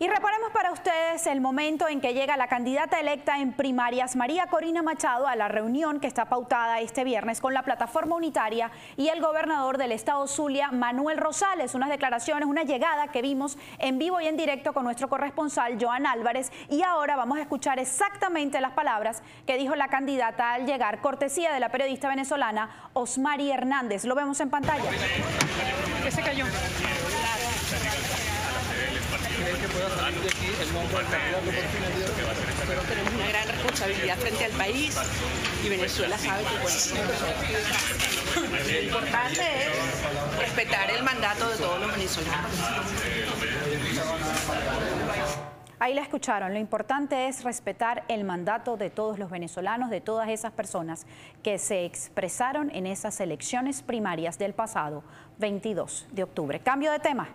Y reparemos para ustedes el momento en que llega la candidata electa en primarias, María Corina Machado, a la reunión que está pautada este viernes con la plataforma unitaria y el gobernador del estado Zulia, Manuel Rosales. Unas declaraciones, una llegada que vimos en vivo y en directo con nuestro corresponsal, Joan Álvarez. Y ahora vamos a escuchar exactamente las palabras que dijo la candidata al llegar, cortesía de la periodista venezolana Osmari Hernández. Lo vemos en pantalla. ¿Qué se cayó? Pero tenemos una gran responsabilidad frente al país y Venezuela sabe que bueno, lo importante es respetar el mandato de todos los venezolanos. Ahí la escucharon, lo importante es respetar el mandato de todos los venezolanos, de todas esas personas que se expresaron en esas elecciones primarias del pasado 22 de octubre. Cambio de tema.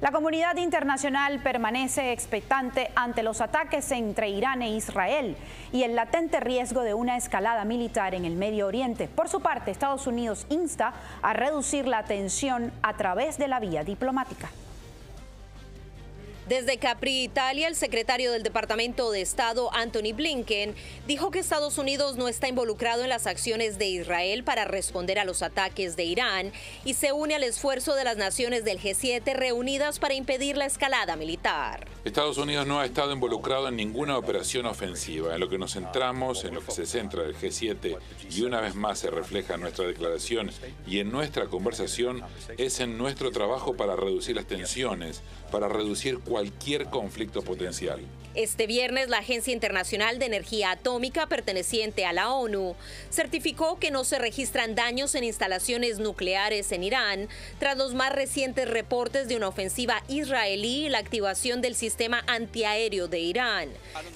La comunidad internacional permanece expectante ante los ataques entre Irán e Israel y el latente riesgo de una escalada militar en el Medio Oriente. Por su parte, Estados Unidos insta a reducir la tensión a través de la vía diplomática. Desde Capri, Italia, el secretario del Departamento de Estado, Anthony Blinken, dijo que Estados Unidos no está involucrado en las acciones de Israel para responder a los ataques de Irán y se une al esfuerzo de las naciones del G7 reunidas para impedir la escalada militar. Estados Unidos no ha estado involucrado en ninguna operación ofensiva. En lo que nos centramos, en lo que se centra el G7 y una vez más se refleja en nuestra declaración y en nuestra conversación, es en nuestro trabajo para reducir las tensiones, para reducir cualquier conflicto potencial. Este viernes, la Agencia Internacional de Energía Atómica, perteneciente a la ONU, certificó que no se registran daños en instalaciones nucleares en Irán tras los más recientes reportes de una ofensiva israelí y la activación del sistema antiaéreo de Irán.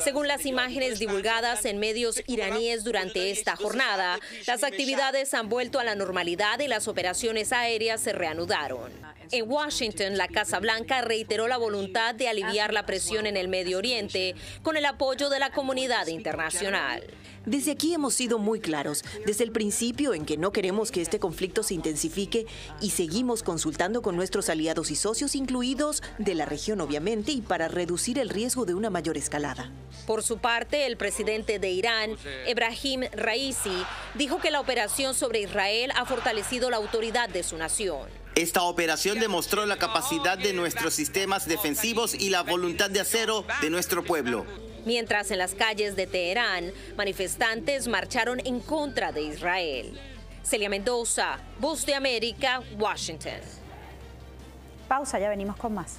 Según las imágenes divulgadas en medios iraníes durante esta jornada, las actividades han vuelto a la normalidad y las operaciones aéreas se reanudaron. En Washington, la Casa Blanca reiteró la voluntad de aliviar la presión en el Medio Oriente con el apoyo de la comunidad internacional. Desde aquí hemos sido muy claros, desde el principio en que no queremos que este conflicto se intensifique y seguimos consultando con nuestros aliados y socios, incluidos de la región obviamente, y para reducir el riesgo de una mayor escalada. Por su parte, el presidente de Irán, Ebrahim Raisi, dijo que la operación sobre Israel ha fortalecido la autoridad de su nación. Esta operación demostró la capacidad de nuestros sistemas defensivos y la voluntad de acero de nuestro pueblo. Mientras en las calles de Teherán, manifestantes marcharon en contra de Israel. Celia Mendoza, Voz de América, Washington. Pausa, ya venimos con más.